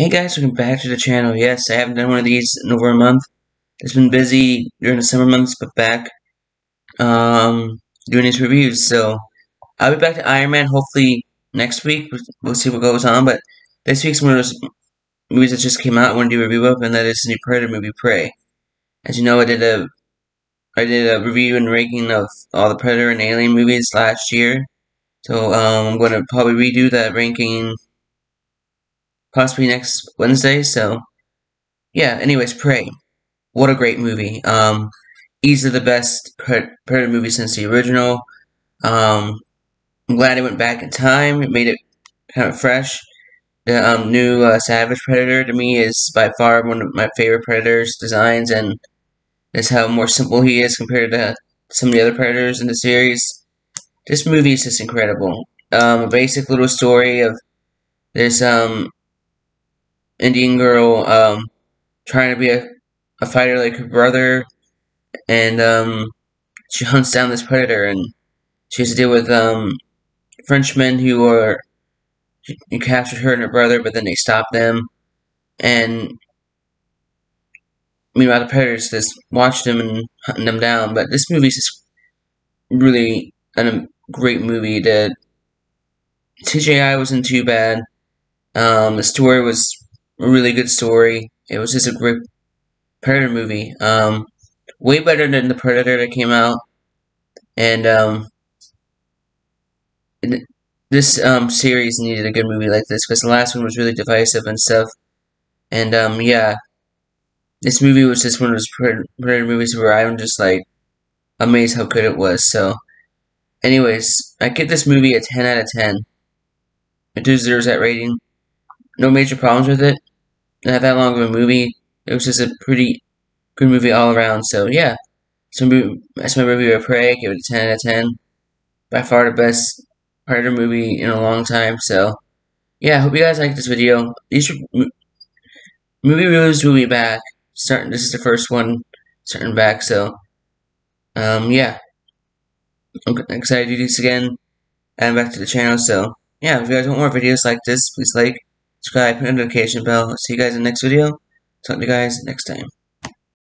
Hey guys, welcome back to the channel. Yes, I haven't done one of these in over a month. It's been busy during the summer months, but back um, doing these reviews. So I'll be back to Iron Man hopefully next week. We'll see what goes on. But this week's one of those movies that just came out. I want to do a review of, and that is the new Predator movie, Prey. As you know, I did a I did a review and ranking of all the Predator and Alien movies last year. So um, I'm going to probably redo that ranking possibly next Wednesday. So, yeah. Anyways, Prey. What a great movie. Um, easily the best Predator movie since the original. Um, I'm glad it went back in time. It made it kind of fresh. The um, new uh, Savage Predator to me is by far one of my favorite Predators designs, and is how more simple he is compared to some of the other Predators in the series. This movie is just incredible. Um, a basic little story of this um Indian girl um, trying to be a, a fighter like her brother, and um, she hunts down this predator, and she has to deal with um, Frenchmen who are who captured her and her brother, but then they stop them, and meanwhile the predators just watch them and hunting them down. But this movie is just really a great movie. That CGI wasn't too bad. Um, the story was a really good story. It was just a great Predator movie. Um, way better than the Predator that came out, and um, this um series needed a good movie like this because the last one was really divisive and stuff. And um, yeah, this movie was just one of those Predator movies where I'm just like amazed how good it was. So, anyways, I give this movie a 10 out of 10. It deserves that rating. No major problems with it not that long of a movie. It was just a pretty good movie all around. So yeah, so that's my review of Prey. Give it a ten out of ten. By far the best Predator movie in a long time. So yeah, I hope you guys like this video. These movie reviews will be back. Starting, this is the first one starting back. So um, yeah, I'm excited to do this again. And back to the channel. So yeah, if you guys want more videos like this, please like subscribe, the notification bell. See you guys in the next video. Talk to you guys next time.